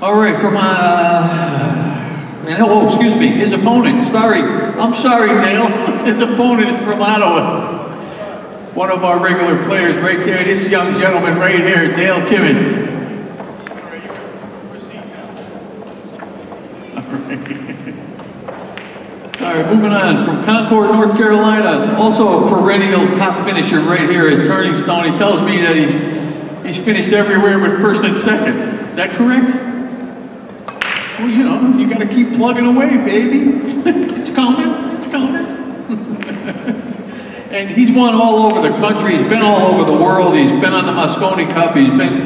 All right, from uh, and oh, excuse me, his opponent. Sorry, I'm sorry, Dale. His opponent is from Ottawa. One of our regular players, right there. This young gentleman right here, Dale now. All right, moving on from Concord, North Carolina. Also a perennial top finisher right here at Turning Stone. He tells me that he's he's finished everywhere but first and second. Is that correct? Well, you know, you got to keep plugging away, baby. it's coming. It's coming. and he's won all over the country. He's been all over the world. He's been on the Mosconi Cup. He's been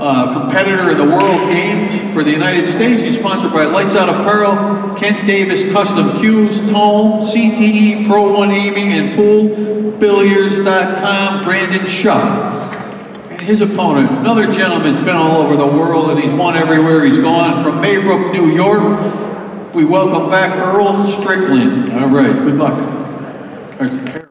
a competitor in the World Games for the United States. He's sponsored by Lights Out Apparel, Kent Davis Custom Cues, Tone, CTE, Pro One Aiming and Pool, Billiards.com, Brandon Shuff his opponent, another gentleman, been all over the world and he's won everywhere he's gone. From Maybrook, New York, we welcome back Earl Strickland. All right, good luck.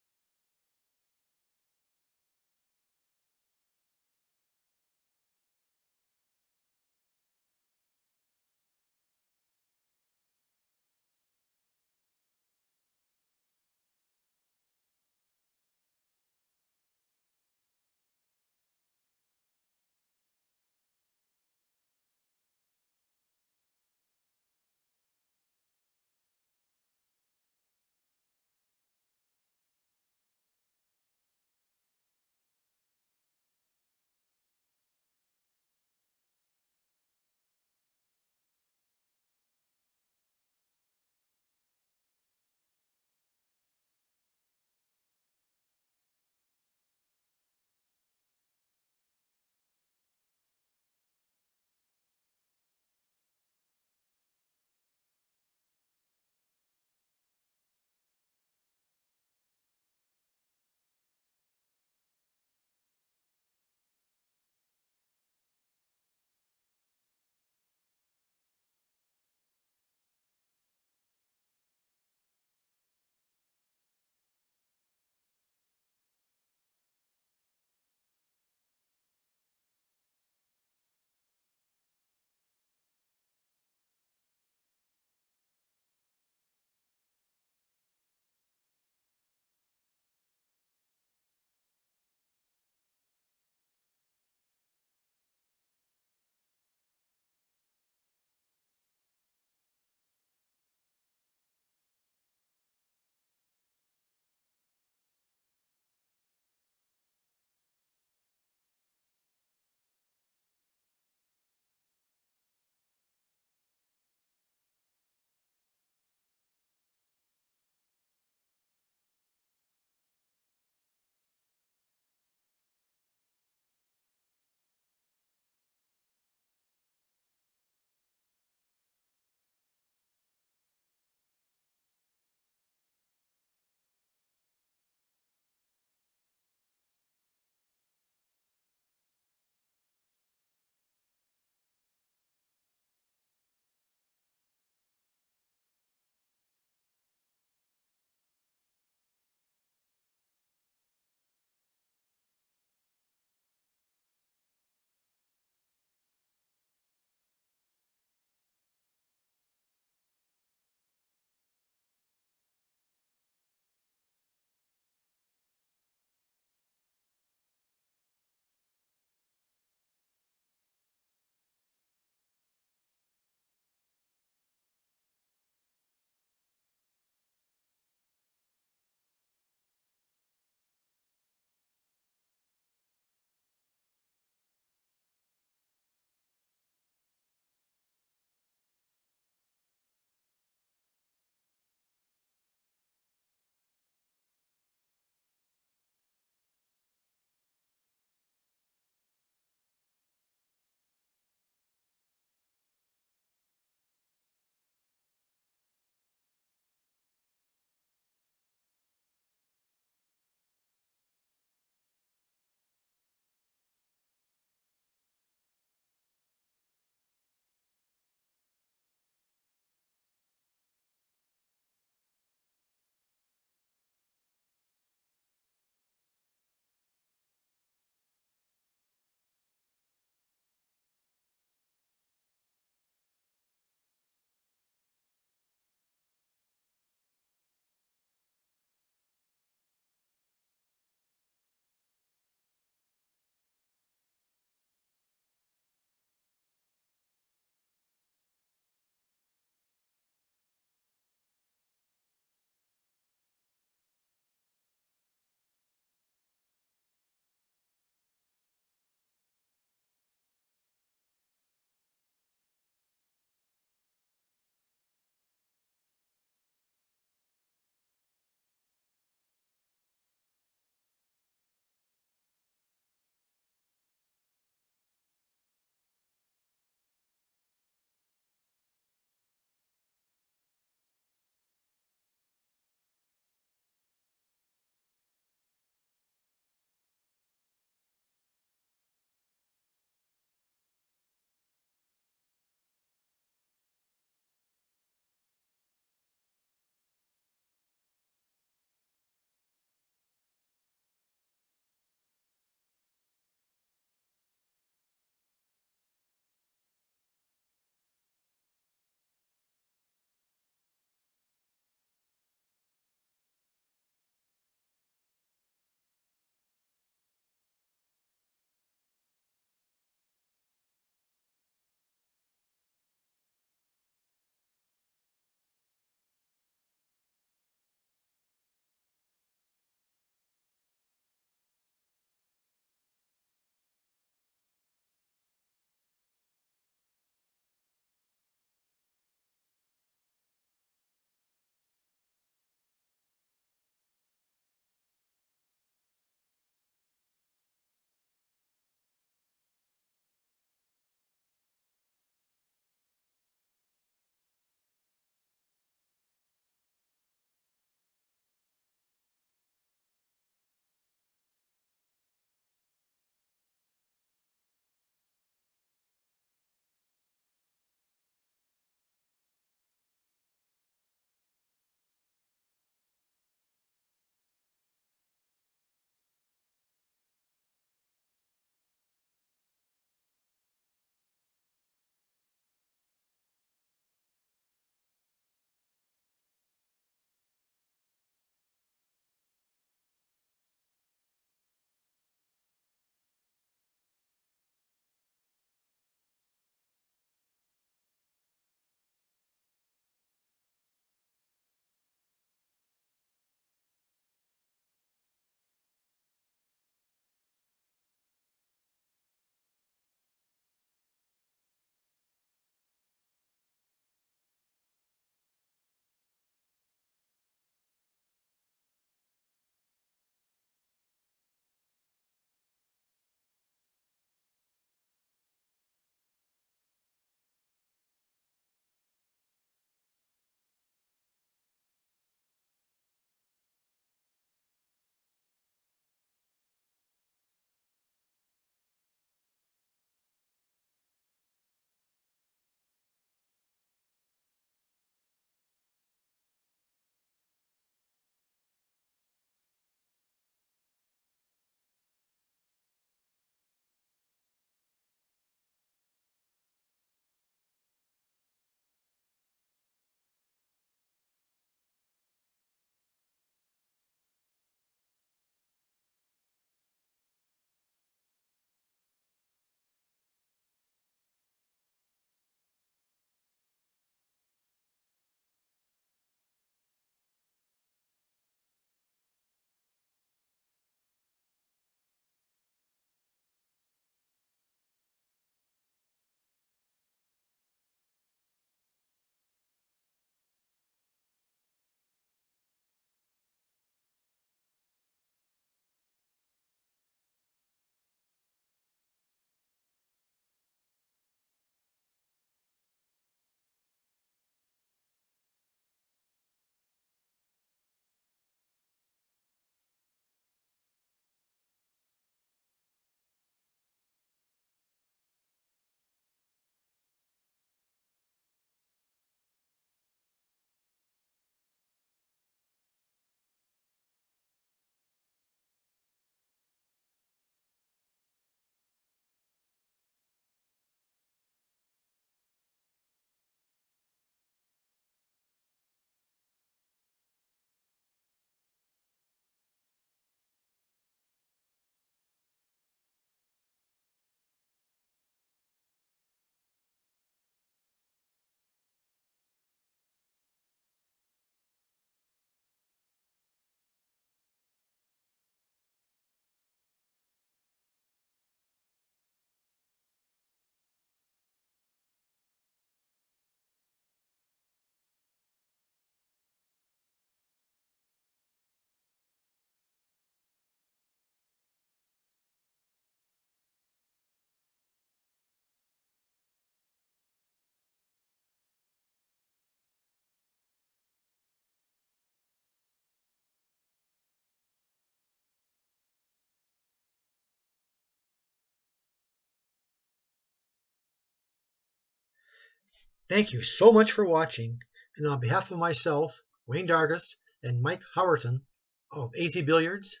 Thank you so much for watching, and on behalf of myself, Wayne Dargus, and Mike Howerton of AZ Billiards,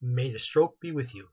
may the stroke be with you.